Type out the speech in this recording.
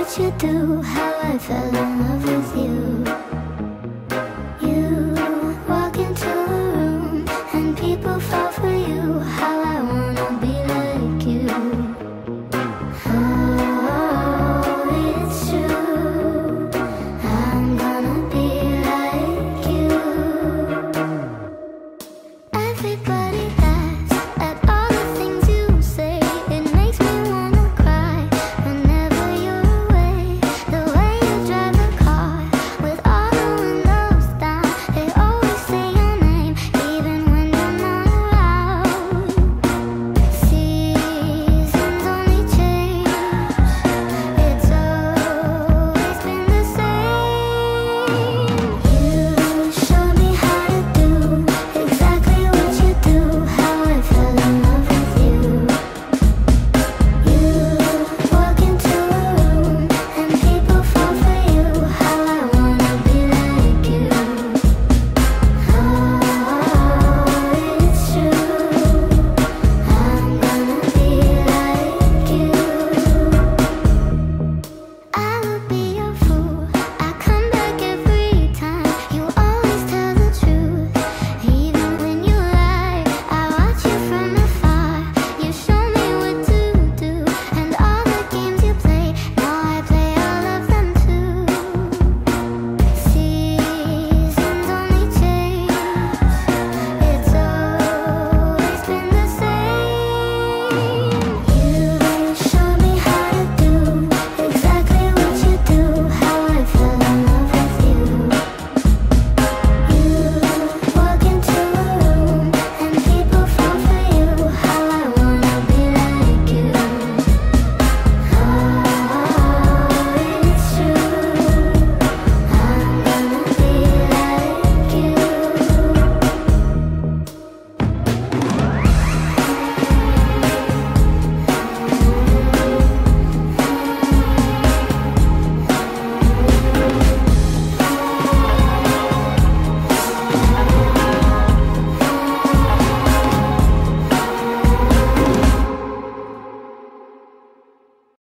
what you do, how I fell in love with you.